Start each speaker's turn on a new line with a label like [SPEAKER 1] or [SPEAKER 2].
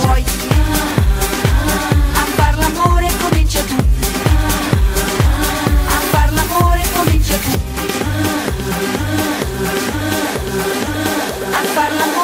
[SPEAKER 1] vuoi. A far l'amore comincia tu. A far l'amore comincia tu. A far l'amore